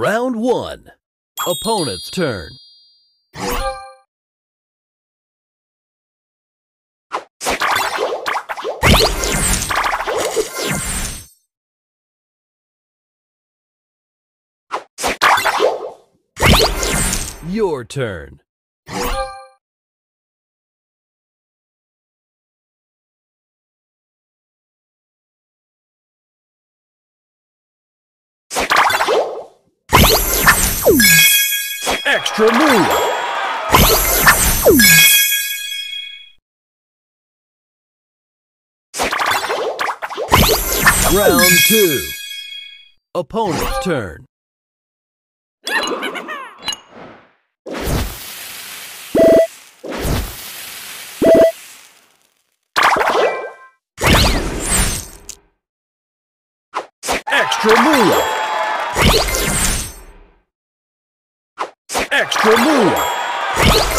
Round one. Opponent's turn. Your turn. Extra move. Round two. Opponent's turn. Extra move. Aleluia!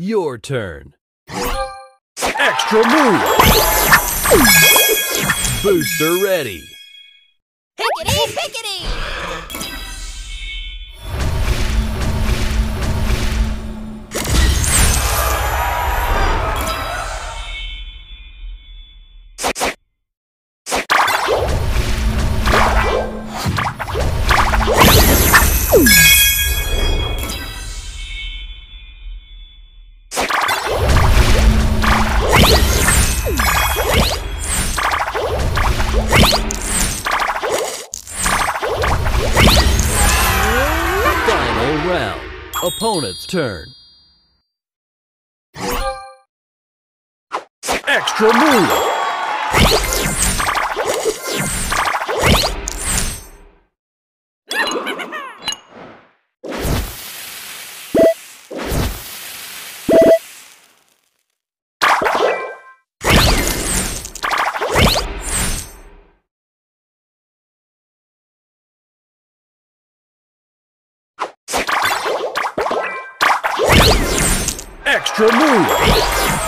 Your turn. Extra move. Booster ready. Pickety, pickety! Round. Opponent's turn. Extra move. Extra move.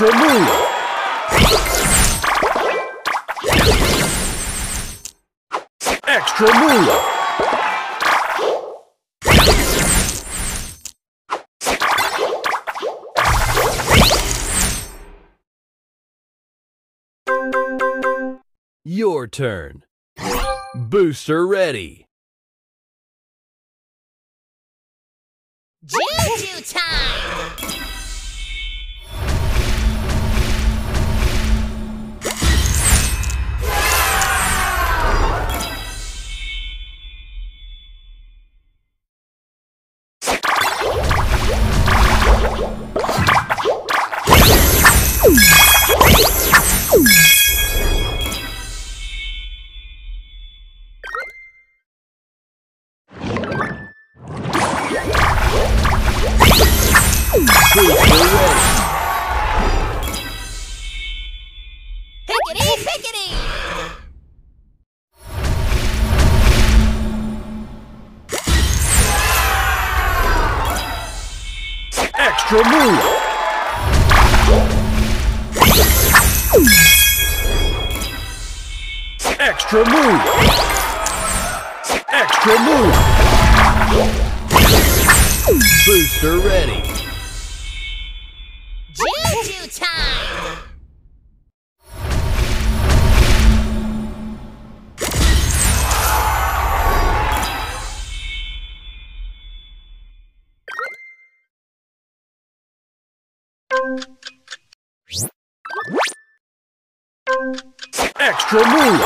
Extra move. Extra move. Your turn. Booster ready. Juju time! Pickety, pickety. Extra move. Extra move! Extra move! Booster ready! Juju time! Extra move!